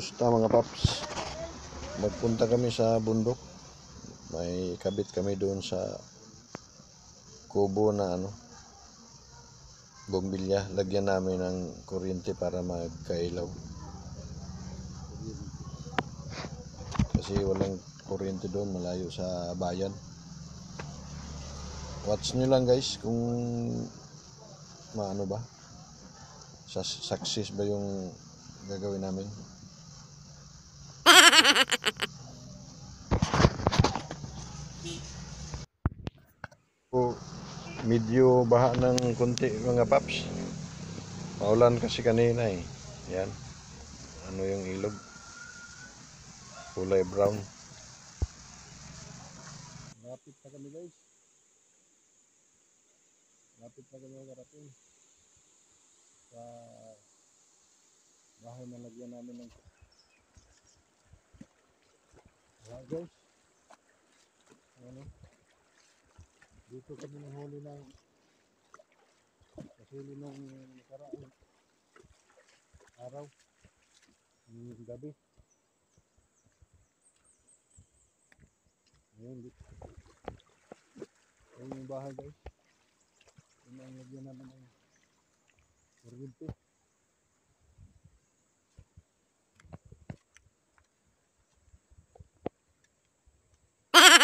Kumusta mga paps? Nagpunta kami sa bundok. May kabit kami doon sa kubo na ano bombilya. Lagyan namin ng kuryente para magkailaw. Kasi walang kuryente doon malayo sa bayan. Watch nyo lang guys kung maano ba sa success ba yung gagawin namin. Po medyo baha ng konti mga paps. Maulan kasi kanina eh. Yan. Ano yung ilog? Kulay brown. Lapit na kami guys. Lapit na kami makarating. Sa bahay na lagyan namin ng Wala guys. Ano? Dito kami nahuli ng kasuli nung nakaraang araw. Yung gabi. Ayun, dito. Ayun yung bahay guys. Yun ang lagyan namin ng kuryente.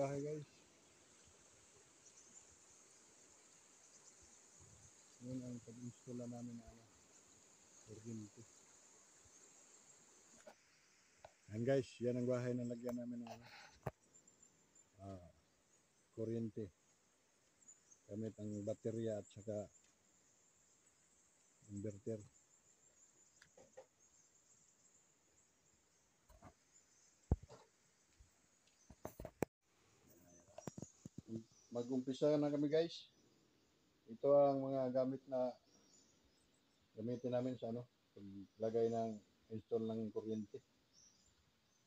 bahay guys? Yun ang pag-installa namin na ano, kuryente. Yan guys, yan ang bahay na lagyan namin ng ano, ah, kuryente. Gamit ang baterya at saka inverter. Mag-umpisa na kami guys. Ito ang mga gamit na gamitin namin sa ano, paglagay ng install ng kuryente.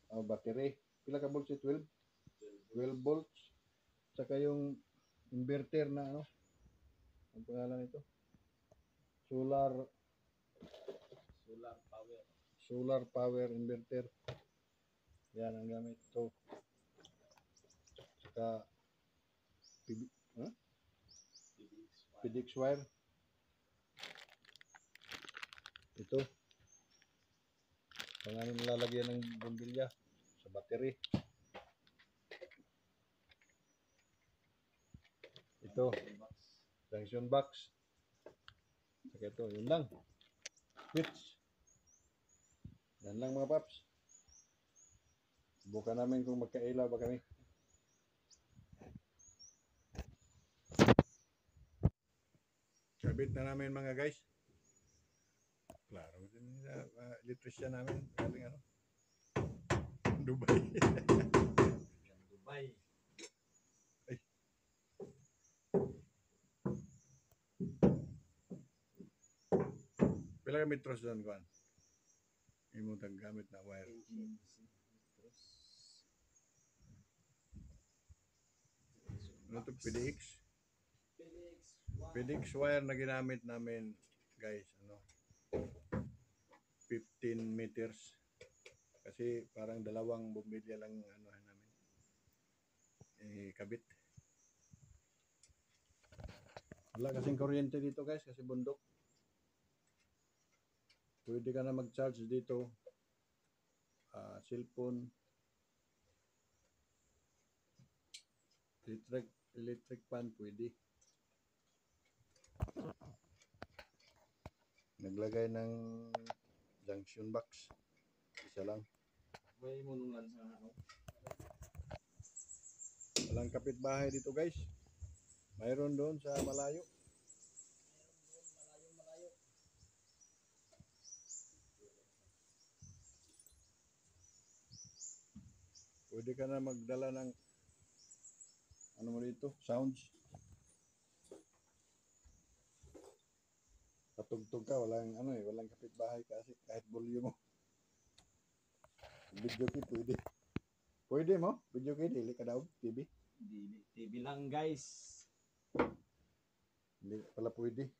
Uh, battery. Pila ka volts? 12? 12 volts. Saka yung inverter na ano. Ang pangalan nito? Solar Solar power. solar power inverter. Yan ang gamit ito. Saka PB, huh? PDX wire. Ito. Ang ano nilalagyan ng bumbilya sa battery. Ito, junction box. Saka ito, yun lang. Switch. Yan lang mga paps. Subukan namin kung magkailaw ba kami. Kabit na namin mga guys. Klaro din na uh, electrician namin. Galing ano? Dubai. Dubai. Pila ka metros doon, Kwan? Imo tag gamit na wire. Ano to? PDX? PDX wire na ginamit namin, guys, ano? 15 meters. Kasi parang dalawang bumilya lang ano namin. Eh, kabit. Wala kasing kuryente dito, guys, kasi bundok. Pwede ka na mag-charge dito. Ah, cellphone. Electric, electric fan pwede. Naglagay ng junction box. Isa lang. May munungan sa ano. Walang kapitbahay dito guys. Mayroon doon sa malayo. Pwede ka na magdala ng ano mo dito, sounds. Patugtog ka, walang ano eh, walang kapitbahay kasi kahit volume mo. Video key pwede. Pwede mo? Video key, dili ka daw, TV. TV, TV lang guys. Hindi pala pwede.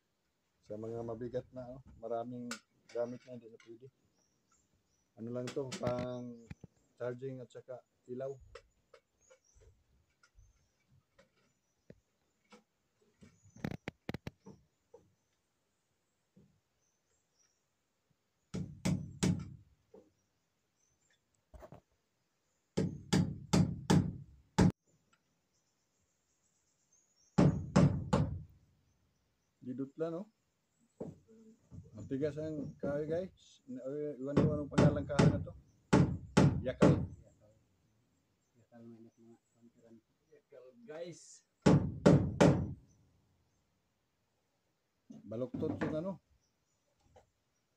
Sa mga mabigat na, oh, maraming gamit na hindi na pwede. Ano lang to, pang charging at saka ilaw. Didutla, no? Matigas ang kahoy, guys. Iwan mo anong pangalang kahoy na to? Yakal. Yakal guys. Baluktot yung ano?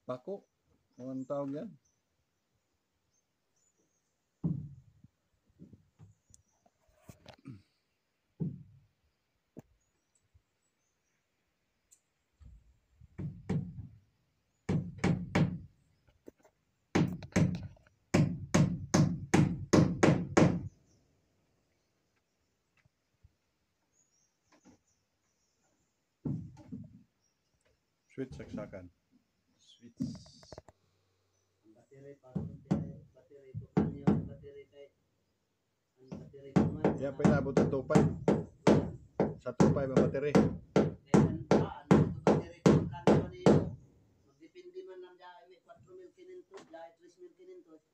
Pako. Ano ang tawag yan? Sweet saksakan. Switch. Battery para battery ko kanya ang battery kay ang battery ko man. Yan pa inabot ng 2.5. Sa 2.5 ang battery. Kailan pa ano to battery ko kanya man niyo. Magdepende man lang dai may 4,000 kininto, dai 3,000 kininto.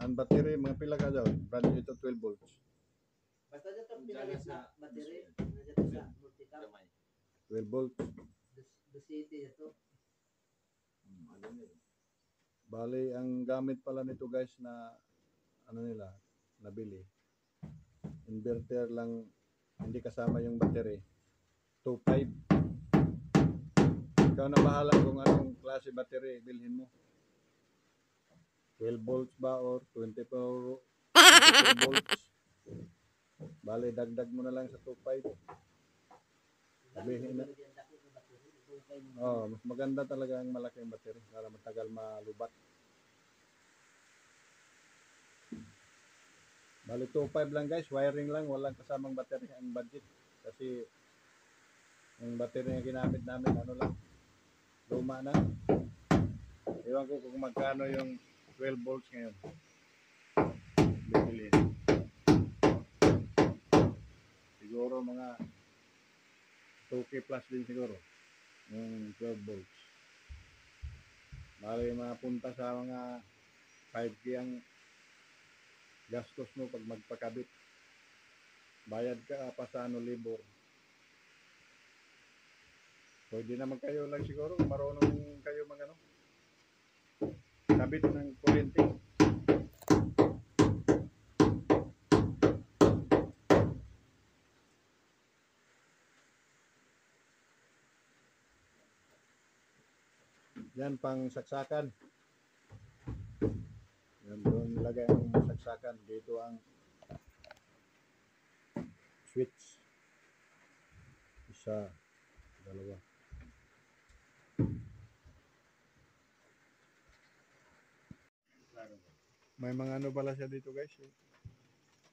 Ang battery, mga pila ka daw. Brand new ito 12 volts. Basta dito pinalit sa- battery dito sa multicam Gamay. 12 volts. the city ito. Hmm, ano? Bali, ang gamit pala nito guys na ano nila, nabili. Inverter lang, hindi kasama yung battery. 2.5. Ikaw na bahala kung anong klase battery bilhin mo. 12 volts ba or 24, 24 volts. Bali, dagdag mo na lang sa 2.5. Sabihin na. Oh, mas maganda talaga ang malaking battery para matagal malubat. Bali 2.5 lang guys, wiring lang, walang kasamang battery ang budget. Kasi ang battery na ginamit namin, ano lang, luma na. Ewan ko kung magkano yung 12 volts ngayon. Bibili. Siguro mga 2K plus din siguro yung 12 volts. Bali mapunta sa mga 5K ang gastos mo pag magpakabit. Bayad ka pa sa ano libor. Pwede naman kayo lang siguro marunong kayo mag ano. Kabit ng kuryente. Yan pang saksakan. Yan doon lagay ang saksakan. Dito ang switch. Isa, dalawa. May mga ano pala siya dito guys. eh.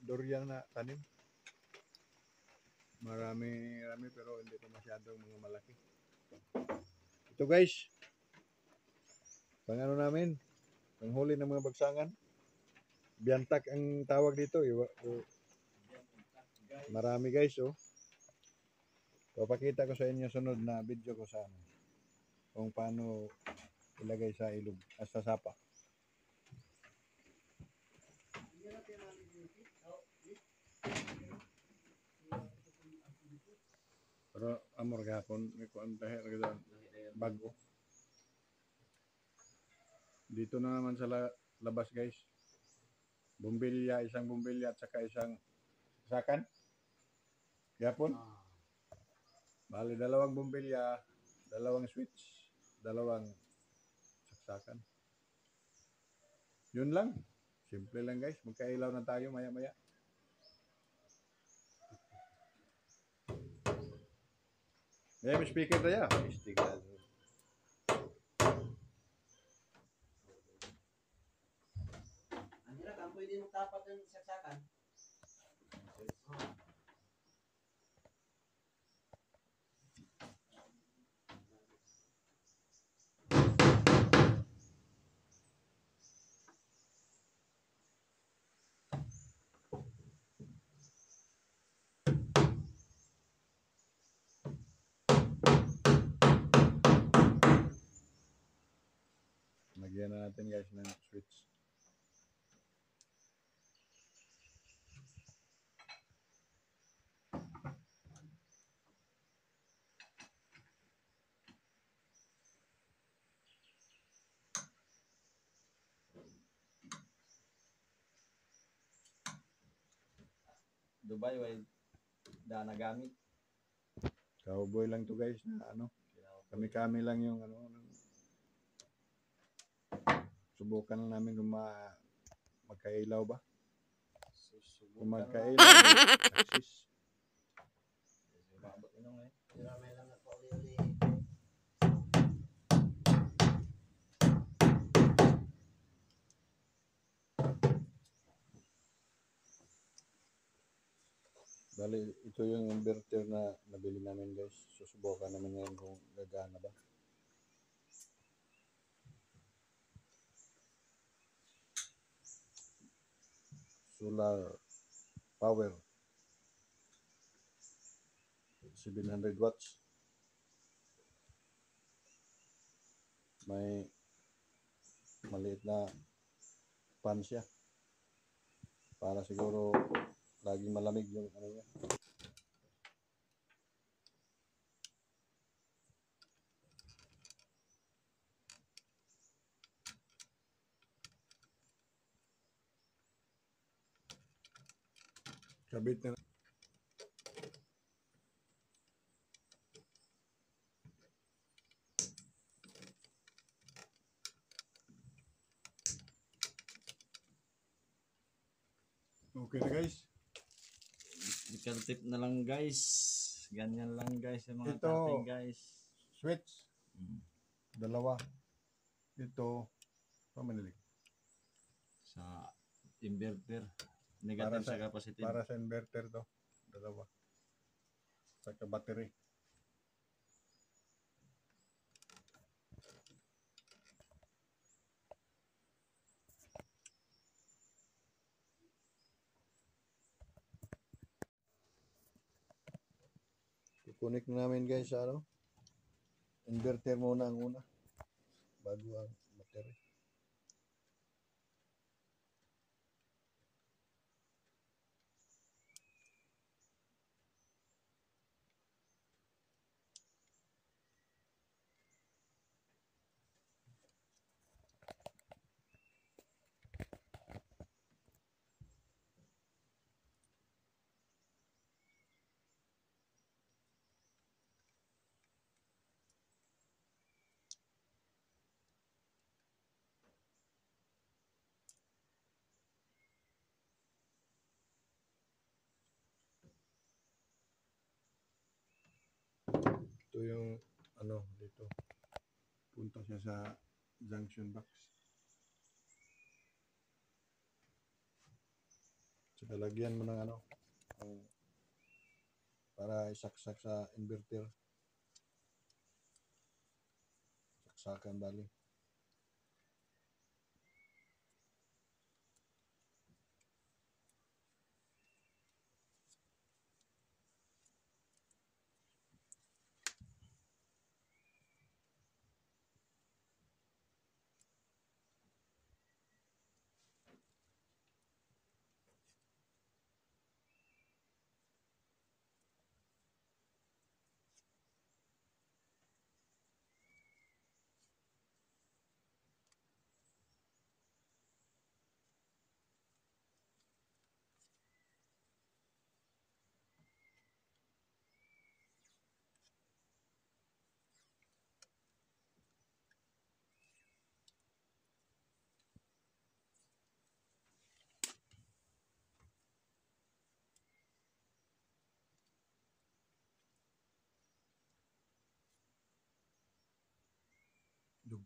Durian na tanim. Marami, marami pero hindi pa masyadong mga malaki. Ito guys pangano namin, ang huli ng mga bagsangan. Biyantak ang tawag dito. Eh. Iwa, oh. Marami guys, oh. Papakita ko sa inyo sunod na video ko sa ano. Kung paano ilagay sa ilog, ah, sa sapa. Pero amor gahapon, may kuan dahil bago. Dito na naman sa la- labas guys. Bumbilya, isang bumbilya at saka isang sakan. Ah. bali dalawang bumbilya, dalawang switch, dalawang saksakan. Yun lang. Simple lang guys. Magkailaw na tayo maya-maya. May speaker tayo. Istigado. Ang hirap, ang pwede mo tapat ng saksakan. Lagyan na natin guys ng switch. Dubai, way da nagamit. Cowboy lang to guys na ano. Kami-kami lang yung ano. ano. Subukan lang namin kung ma magkailaw ba. Kung Susubukan lang. magkailaw, inong eh. Lang Bali, ito yung inverter na nabili namin guys. Susubukan namin ngayon kung gagana ba. Solar power. 700 watts. May maliit na fan siya. Para siguro laging malamig yung ano niya. Kabit na. Okay na guys. Ikan tip na lang guys. Ganyan lang guys yung mga Ito. tating guys. Switch. Mm. Dalawa. Ito. Pa manilig. Sa inverter. Negative Para sa- sa capacitive. Para sa inverter to. Dalawa. Saka battery. Kukunik na namin guys sa ano. Inverter muna ang una. Bago ang battery. Ito yung ano dito. Punta siya sa junction box. Saka lagyan mo ng ano ng- para isaksak sa inverter. Saksakan bali.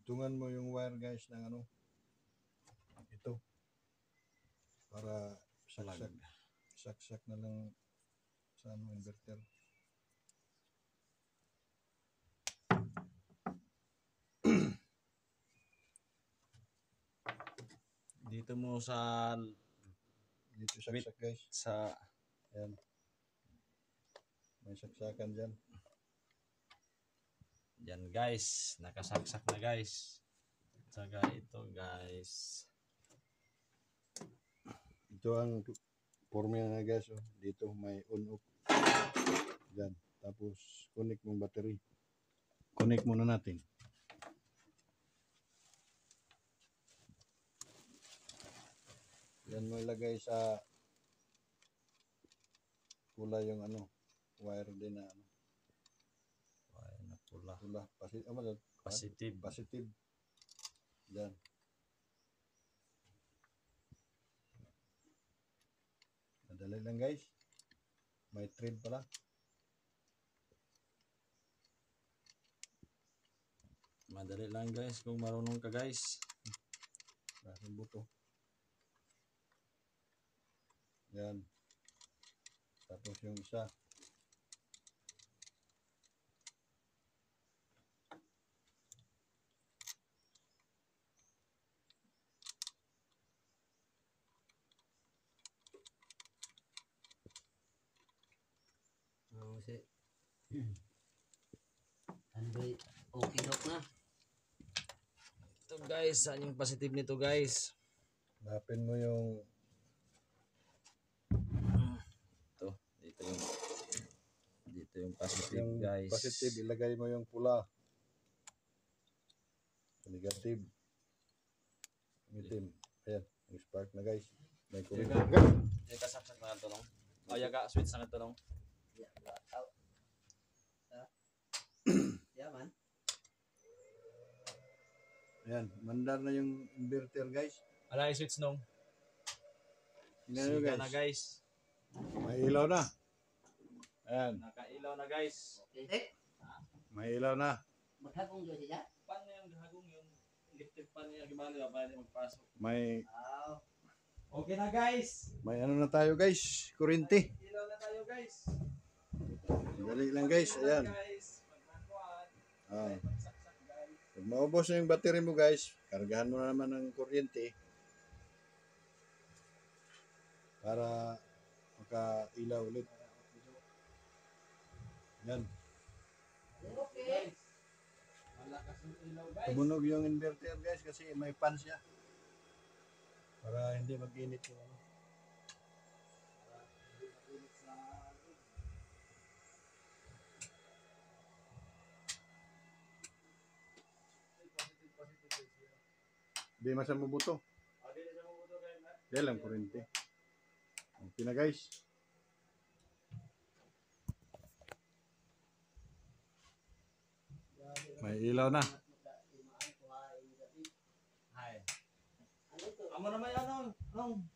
Tungan mo yung wire guys ng ano. Ito. Para saksak. Saksak na lang sa ano inverter. Dito mo sa Dito saksak guys. sa Ayan. May saksakan dyan. Yan guys, nakasaksak na guys. Saka ito guys. Ito ang formula na guys. Oh. Dito may on off. Dyan. Tapos connect mong battery. Connect muna natin. Yan mo ilagay sa pula yung ano wire din na ano pula. pula pasi ano ba? Positive. positive yan madali lang guys may thread pala Madali lang guys kung marunong ka guys. Nasa buto. Yan. Tapos yung isa. Ano ba y- okay dok na? Ito guys, saan yung positive nito guys? Hanapin mo yung Ito, dito yung dito yung positive yung guys. positive. Ilagay mo yung pula. Negative. Itim. Ayan. Yung spark na guys. May kulit. Yaga. Yung kasaksak na ito nung. O yaga, switch na ito nung. Ya, Ya man. Ayan. Mandar na yung inverter guys. Ala, switch nung. Tingnan nyo guys. na guys. May ilaw na. Ayan. Nakailaw na guys. Okay. Eh, May ilaw na. maghagong dyan siya. Paano yung gahagong yung electric pan niya gimali ba para magpasok? May Aw. Okay na guys. may ano na tayo guys. Kurinti. Ilaw na tayo guys. Dali lang guys. Ayan. Guys, guys. Pag maubos na yung battery mo guys, kargahan mo na naman ng kuryente para makailaw ulit. Yan. Okay. Tumunog yung inverter guys kasi may fan siya. Para hindi mag-init yung ano. Di masama mo buto. Dahil lang kuryente. Okay na guys. May ilaw na. Ano? Amo naman yan, ano? Ano?